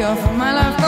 cure for my love.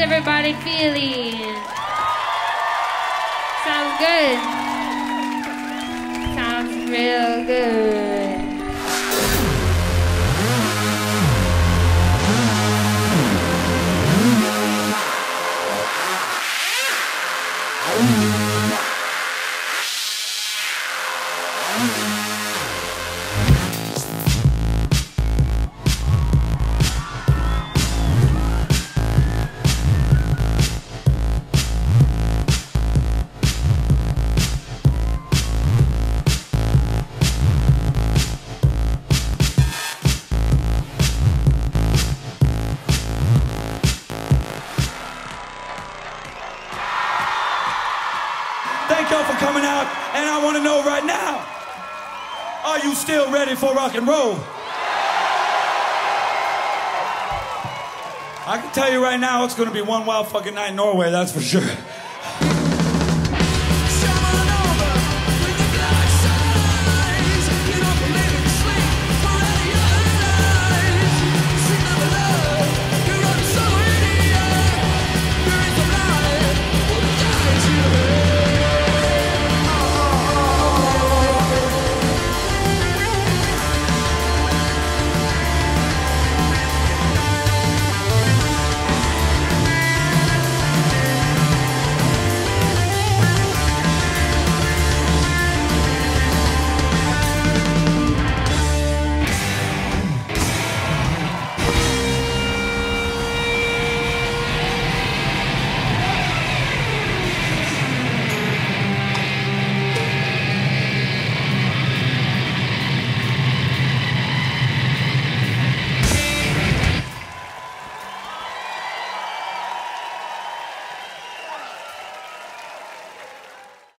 Everybody feeling? Sounds good. Sounds real good. Thank y'all for coming out, and I want to know right now, are you still ready for rock and roll? I can tell you right now, it's going to be one wild fucking night in Norway, that's for sure.